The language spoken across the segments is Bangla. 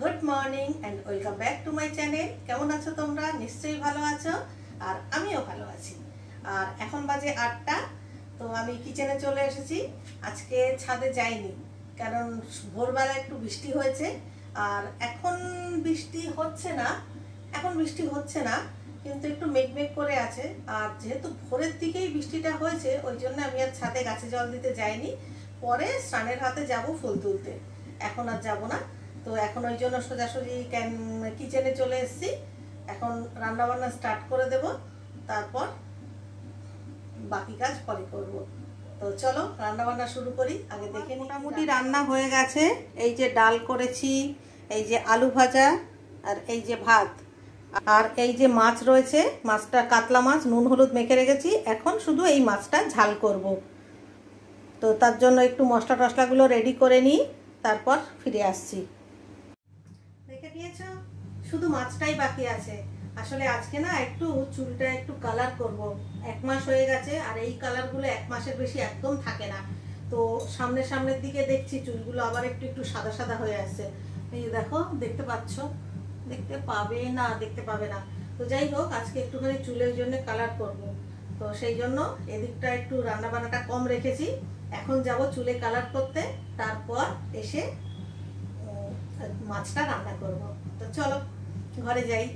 Good morning and welcome back to my channel. কেমন আছো তোমরা? নিশ্চয়ই ভালো আছো আর আমিও ভালো আছি। আর এখন বাজে আটটা, তো আমি কিচেনে চলে এসেছি। আজকে ছাদে যাইনি, কারণ ভোরবেলা একটু বৃষ্টি হয়েছে। আর এখন বৃষ্টি হচ্ছে না, এখন বৃষ্টি হচ্ছে না, কিন্তু একটু মেঘমেঘ করে আছে। আর যেহেতু ভোরের দিকেই বৃষ্টিটা হয়েছে, ওই জন্য আমি আর ছাদে গাছে জল দিতে যাইনি। পরে স্নানের হাতে যাব ফুল তুলতে। এখন আর যাব না। তো এখন ওই জন্য সোজাসুজি ক্যান কিচেনে চলে এসেছি। এখন রান্নাবান্না স্টার্ট করে দেব তারপর বাকি কাজ পরে করব। তো চলো রান্নাবান্না শুরু করি আগে দেখে মোটামুটি রান্না হয়ে। গেছে। এই যে ডাল করেছি এই যে আলু ভাজা আর এই যে ভাত। আর এই যে মাছ রয়েছে মাছটা কাতলা মাছ নুন হলুদ মেখে রেখেছি। এখন শুধু এই মাছটা ঝাল করব। তো তার জন্য একটু মশলা টশলাগুলো রেডি করে নিই তারপর ফিরে আসছি। দেখে নিয়েছ শুধু মাছটাই বাকি আছে। আসলে আজকে না একটু চুলটা একটু কালার করব। এক মাস হয়ে গেছে আর এই কালারগুলো এক মাসের বেশি একদম থাকে না। তো সামনে সামনের দিকে দেখছি চুলগুলো আবার একটু একটু সাদা সাদা হয়ে আসছে। এই দেখো, দেখতে পাচ্ছ? দেখতে পাবে না, দেখতে পাবে না। তো যাই হোক, আজকে একটুখানি চুলের জন্য কালার করব। তো সেই জন্য এদিকটা একটু রান্না বান্নাটা কম রেখেছি। এখন যাব চুলে কালার করতে। তারপর এসে মাছটা রান্না করব। তো চলো ঘরে যাই।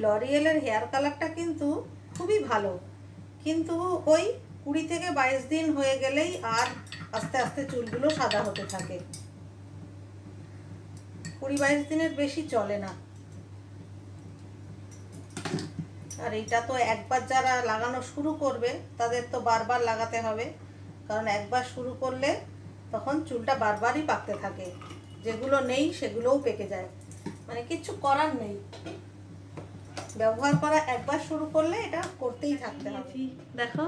লরিয়েলের হেয়ার কালারটা কিন্তু খুবই ভালো। কিন্তু ওই কুড়ি থেকে বাইশ দিন হয়ে গেলেই আর আস্তে আস্তে চুলগুলো সাদা হতে থাকে। কুড়ি বাইশ দিনের বেশি চলে না। আর এইটা তো একবার যারা লাগানো শুরু করবে, তাদের তো বারবার লাগাতে হবে। কারণ একবার শুরু করলে তখন চুলটা বারবারই পাকতে থাকে। যেগুলো নেই সেগুলোও পেকে যায়। মানে কিচ্ছু করার নেই। ব্যবহার করা একবার শুরু করলে এটা করতেই থাকতে হবে। দেখো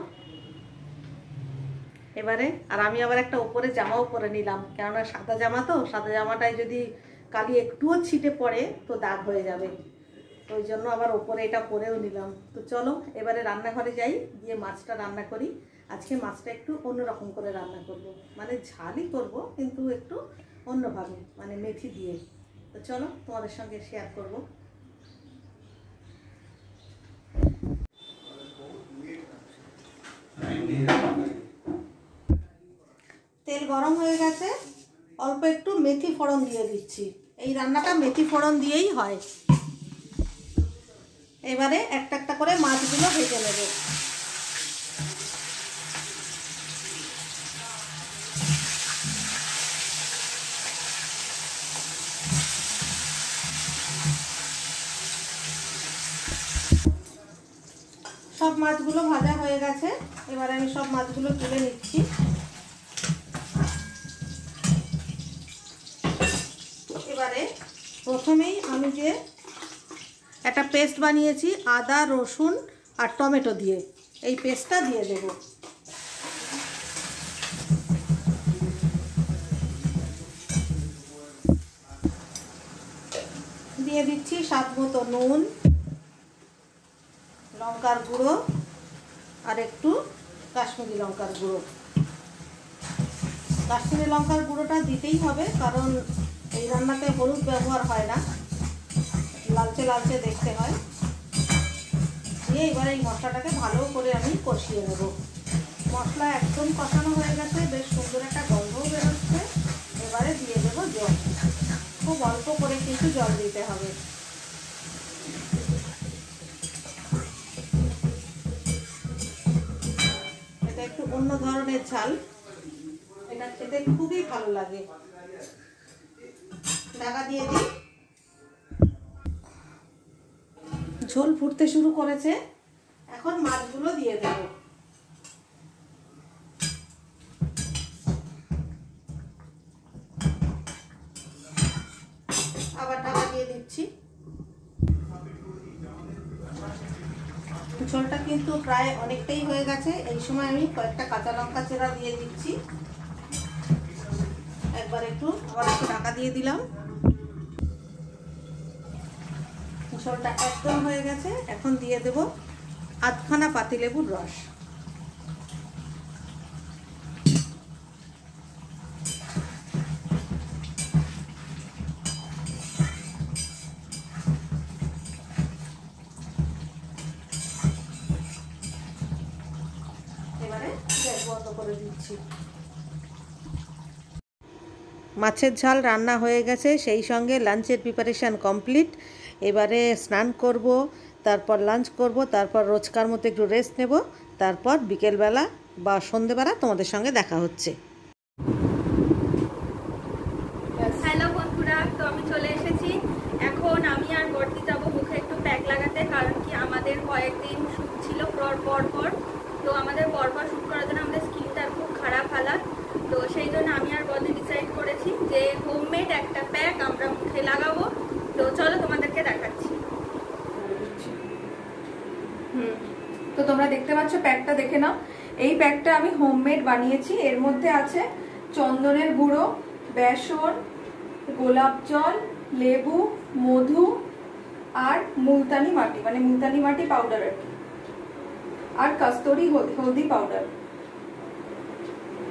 এবারে, আর আমি আবার একটা উপরে জামাও পরে নিলাম, কেননা সাদা জামা তো, সাদা জামাটায় যদি কালি একটুও ছিটে পড়ে, তো দাগ হয়ে যাবে। ওই জন্য আবার ওপরে এটা পরেও নিলাম। তো চলো, এবারে রান্নাঘরে যাই, গিয়ে মাছটা রান্না করি। আজকে মাছটা একটু অন্যরকম করে রান্না করব। মানে ঝালই করব, কিন্তু একটু অন্যভাবে মানে মেথি দিয়ে। তো চলো, তোমাদের সঙ্গে শেয়ার করব। গরম হয়ে গেছে, অল্প একটু মেথি ফোড়ন দিয়ে দিচ্ছি। এই রান্নাটা মেথি ফোড়ন দিয়েই হয়। এবারে একটা একটা করে মাছগুলো ভেজে নেব। সব মাছগুলো ভাজা হয়ে গেছে। এবার আমি সব মাছগুলো তুলে নিচ্ছি এবারে প্রথমেই আমি যে একটা পেস্ট বানিয়েছি, আদা, রসুন আর টমেটো দিয়ে। এই পেস্টটা দিয়ে দেব। দিয়ে দিচ্ছি স্বাদ মতো নুন, লঙ্কার গুঁড়ো আর একটু কাশ্মীরি লঙ্কার গুঁড়ো। কাশ্মীরি লঙ্কার গুঁড়োটা দিতেই হবে, কারণ এই রান্নাতে হলুদ ব্যবহার হয় না। লালচে লালচে দেখতে হয়। দিয়ে এবার এই মশলাটাকে ভালো করে আমি কষিয়ে নেব। মশলা একদম কষানো হয়ে গেছে, বেশ সুন্দর একটা গন্ধও বেরোচ্ছে। এবারে দিয়ে দেবো জল। খুব অল্প করে কিন্তু জল দিতে হবে। এটা একটু অন্য ধরনের ঝাল। এটা খেতে খুবই ভালো লাগে। টাকা দিয়ে দিই। ঝোল ফুটতে শুরু করেছে। এখন মাছগুলো দিয়ে দেব। আবার টাকা দিয়ে দিচ্ছি। ঝোলটা কিন্তু প্রায় অনেকটাই হয়ে গেছে। এই সময় আমি কয়েকটা কাঁচা লঙ্কা চেরা দিয়ে দিচ্ছি। একবার একটু আবার একটু টাকা দিয়ে দিলাম। মুসলটা একদম হয়ে গেছে। এখন দিয়ে দেব আধখানা পাতিলেবুর রস। করে দিচ্ছি। মাছের ঝাল রান্না হয়ে গেছে, সেই সঙ্গে লাঞ্চের প্রিপারেশান কমপ্লিট এবারে স্নান করব, তারপর লাঞ্চ করব, তারপর রোজকার মতো একটু রেস্ট নেব, তারপর বিকেলবেলা বা সন্ধেবেলা তোমাদের সঙ্গে দেখা হচ্ছে। হ্যালো বন্ধুরা, তো আমি চলে এসেছি। এখন আমি আর বর্দি যাব মুখে একটু প্যাক লাগাতে, কারণ কি আমাদের কয়েকদিন শ্যুট ছিল পর পর পর। তো আমাদের পর পর শ্যুট করার জন্য আমাদের স্কিনটা খুব খারাপ হালাত। তো সেই জন্য আমি আর বর্দি ডিসাইড করেছি যে হোমমেড একটা প্যাক আমরা মুখে লাগাবো। তো চলো তোমাদেরকে তো তোমরা দেখতে পাচ্ছ প্যাকটা দেখে নাও। এই প্যাকটা আমি হোমমেড বানিয়েছি। এর মধ্যে আছে চন্দনের গুঁড়ো, বেসন, গোলাপ জল, লেবু, মধু আর মুলতানি মাটি মানে মুলতানি মাটি পাউডার আর কি। আর কাস্তরি হলদি পাউডার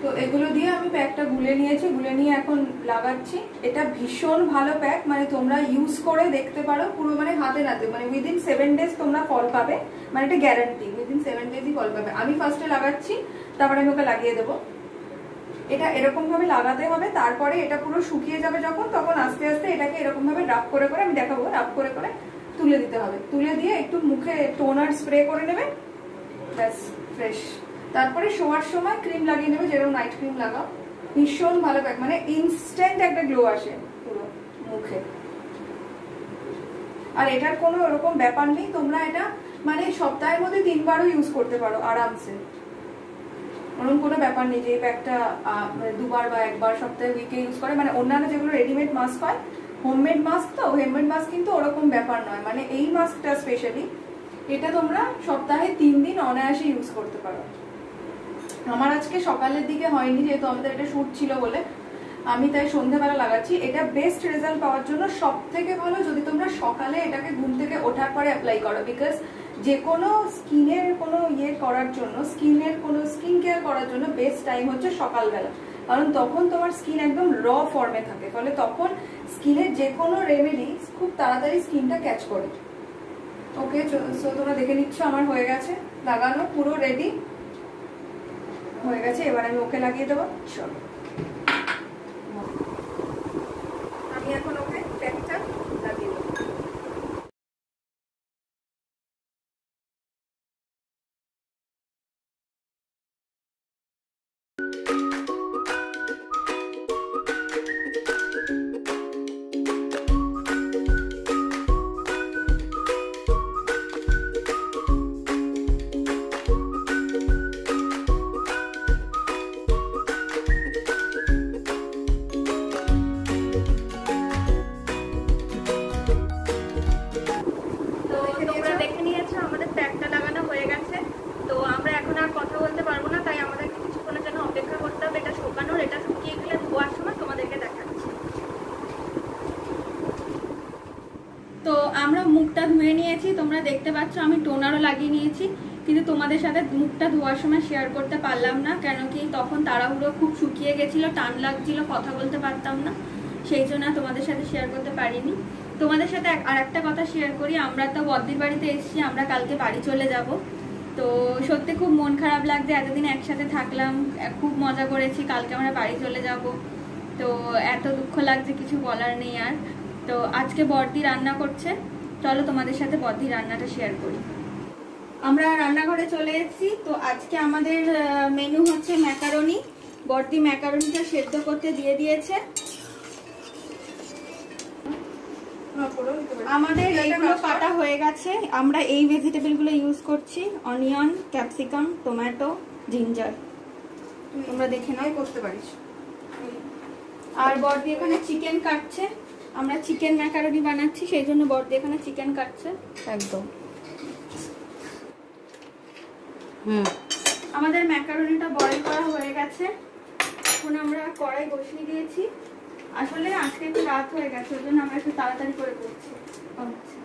তো এগুলো দিয়ে আমি প্যাকটা গুলে নিয়েছি, গুলে নিয়ে এখন লাগাচ্ছি। এটা ভীষণ ভালো প্যাক মানে তোমরা ইউজ করে দেখতে পারো। পুরো মানে হাতে নাতে মানে উইদিন সেভেন ডেজ তোমরা ফল পাবে। মানে এটা গ্যারান্টি উইদিন সেভেন ডেজই ফল পাবে। আমি ফার্স্টে লাগাচ্ছি, তারপরে আমি ওকে লাগিয়ে দেবো। এটা এরকম ভাবে লাগাতে হবে, তারপরে এটা পুরো শুকিয়ে যাবে যখন, তখন আস্তে আস্তে এটাকে এরকম ভাবে রাব করে করে আমি দেখাবো রাব করে করে তুলে দিতে হবে। তুলে দিয়ে একটু মুখে টোনার স্প্রে করে নেবে, ব্যাস ফ্রেশ তারপরে শোয়ার সময় ক্রিম লাগিয়ে নেবে, যেরকম নাইট ক্রিম লাগাও। ভীষণ ভালো প্যাক মানে ইনস্ট্যান্ট একটা গ্লো আসে পুরো মুখে। আর এটার কোনো ওরকম ব্যাপার নেই, তোমরা এটা মানে সপ্তাহের মধ্যে তিনবারও ইউজ করতে পারো আরামসে। ওরকম কোনো ব্যাপার নেই যে এই প্যাকটা মানে দুবার বা একবার সপ্তাহে উইকে ইউজ করে। মানে অন্যান্য যেগুলো রেডিমেড মাস্ক হয় হোমমেড মাস্ক তো হোমমেড মাস্ক কিন্তু ওরকম ব্যাপার নয়। মানে এই মাস্কটা স্পেশালি এটা তোমরা সপ্তাহে তিন দিন অনায়াসে ইউজ করতে পারো। আমার আজকে সকালের দিকে হয়নি, যেহেতু আমাদের এটা শ্যুট ছিল বলে। আমি তাই সন্ধ্যেবেলা লাগাচ্ছি। এটা বেস্ট রেজাল্ট পাওয়ার জন্য সব থেকে ভালো যদি তোমরা সকালে এটাকে ঘুম থেকে ওঠার পরে অ্যাপ্লাই করো বিকজ যে কোনো স্কিনের কোনো ইয়ে করার জন্য, স্কিনের কোনো স্কিন কেয়ার করার জন্য বেস্ট টাইম হচ্ছে সকালবেলা। কারণ তখন তোমার স্কিন একদম র ফর্মে থাকে। ফলে তখন স্কিনের যে কোনো রেমেডি খুব তাড়াতাড়ি স্কিনটা ক্যাচ করে। ওকে সো তোমরা দেখে নিচ্ছ, আমার হয়ে গেছে। লাগানো, পুরো রেডি হয়ে গেছে এবার আমি ওকে লাগিয়ে দেবো। চলো। আমি টোনারও লাগিয়ে নিয়েছি, কিন্তু তোমাদের সাথে মুখটা ধোয়ার সময় শেয়ার করতে পারলাম না কেন কি তখন তাড়াহুড়ো খুব শুকিয়ে গেছিল, টান লাগছিল, কথা বলতে পারতাম না, সেই জন্য তোমাদের সাথে শেয়ার করতে পারিনি। তোমাদের সাথে আর একটা কথা শেয়ার করি, আমরা তো বদ্দির বাড়িতে এসেছি, আমরা কালকে বাড়ি চলে যাব। তো সত্যি খুব মন খারাপ লাগছে, এতদিন একসাথে থাকলাম, খুব মজা করেছি, কালকে আমরা বাড়ি চলে যাব। তো এত দুঃখ লাগছে, কিছু বলার নেই আর। তো আজকে বর্দি রান্না করছে, চলো তোমাদের সাথে বর্দি রান্নাটা শেয়ার করি। আমরা রান্নাঘরে চলে এসেছি। তো আজকে আমাদের মেনু হচ্ছে ম্যাকারনি বর্দি ম্যাকারনিটা সেদ্ধ করতে দিয়ে দিয়েছে। আমাদের এইগুলো কাটা হয়ে গেছে। আমরা এই ভেজিটেবলগুলো ইউজ করছি। অনিয়ন ক্যাপসিকাম টমেটো জিঞ্জার তোমরা দেখে নাও। করতে পারিস। আর বর্দি এখানে চিকেন কাটছে। আমরা চিকেন ম্যাকারনি বানাচ্ছি সেই জন্য বর্দি এখানে চিকেন কাটছে। একদম। হুম। আমাদের ম্যাকারনিটা বয়েল করা হয়ে গেছে। এখন আমরা কড়াই বসিয়ে দিয়েছি। আসলে আজকে একটু রাত হয়ে গেছে ওই জন্য আমরা একটু তাড়াতাড়ি করে করছি। আচ্ছা।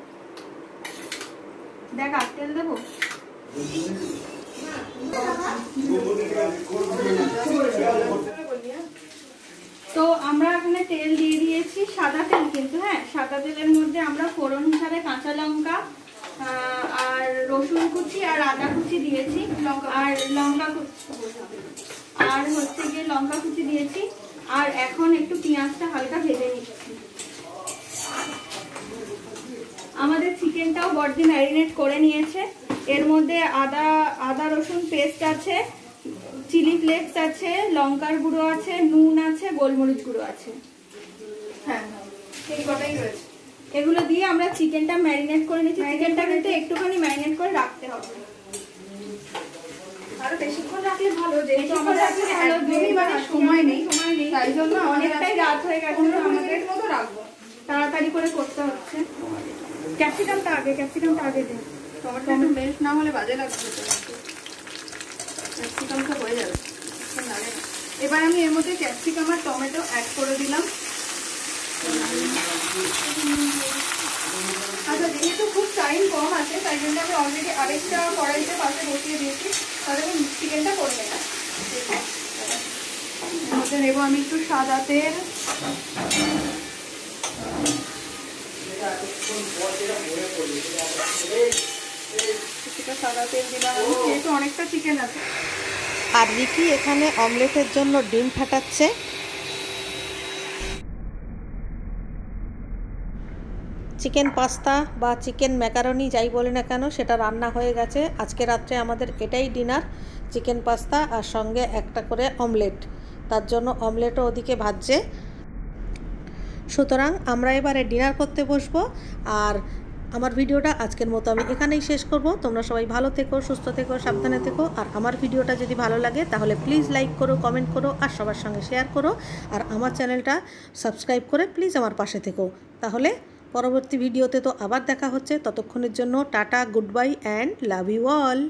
দেখ আর তেল দেবো? তো আমরা এখানে তেল দিয়ে দিয়েছি সাদা তেল কিন্তু হ্যাঁ সাদা তেলের মধ্যে আমরা ফোড়ন হিসাবে কাঁচা লঙ্কা আর রসুন কুচি আর আদা কুচি দিয়েছি। আর লঙ্কা আর হচ্ছে গিয়ে লঙ্কা কুচি দিয়েছি। আর এখন একটু পেঁয়াজটা হালকা ভেজে নিচ্ছি। আমাদের চিকেনটাও বড়দি ম্যারিনেট করে নিয়েছে। এর মধ্যে আদা আদা, রসুন পেস্ট আছে, চিলি ফ্লেক্স আছে, লঙ্কার গুঁড়ো আছে, নুন আছে, গোলমরিচ গুঁড়ো আছে। হ্যাঁ। এই কটাই রয়েছে। এগুলো দিয়ে আমরা চিকেনটা ম্যারিনেট করে নিচ্ছি। চিকেনটা কিন্তু একটুখানি ম্যারিনেট করে রাখতে হবে। আরও বেশিক্ষণ রাখলে ভালো যেহেতু আমাদের রাখলে আজকে ভালো, একদমই মানে সময় নেই। সময় নেই। তাই জন্য অনেকটাই রাত হয়ে গেছে আমাদের মতো রাখব। তাড়াতাড়ি করে করতে হচ্ছে। ক্যাপসিকামটা আগে ক্যাপসিকামটা আগে দিন টমেটো একটু মেল্ট না হলে বাজে লাগবে তো। ক্যাপসিকাম তো হয়ে যাবে। এবার আমি এর মধ্যে ক্যাপসিকাম আর টমেটো অ্যাড করে দিলাম। আচ্ছা যেহেতু খুব টাইম কম আছে, তাই জন্য আমি অলরেডি আরেকটা কড়াইতে পাশে বসিয়ে দিয়েছি। তাহলে আমি চিকেনটা করে নেব। নেব আমি একটু সাদা তেল। যেহেতু অনেকটা চিকেন আছে। আর রিকি এখানে অমলেটের জন্য ডিম ফাটাচ্ছে। চিকেন পাস্তা বা চিকেন ম্যাকারনি যাই বলি না কেন, সেটা রান্না হয়ে গেছে। আজকে রাত্রে আমাদের এটাই ডিনার, চিকেন পাস্তা আর সঙ্গে একটা করে অমলেট। তার জন্য অমলেটও ওদিকে ভাজছে। সুতরাং আমরা এবারে ডিনার করতে বসবো। আর আমার ভিডিওটা আজকের মতো আমি এখানেই শেষ করব। তোমরা সবাই ভালো থেকো, সুস্থ থেকো, সাবধানে থেকো। আর আমার ভিডিওটা যদি ভালো লাগে, তাহলে প্লিজ লাইক করো কমেন্ট করো, আর সবার সঙ্গে শেয়ার করো। আর আমার চ্যানেলটা সাবস্ক্রাইব করে প্লিজ আমার পাশে থেকো। তাহলে পরবর্তী ভিডিওতে তো আবার দেখা হচ্ছে, ততক্ষণের জন্য tata good bye and love you all.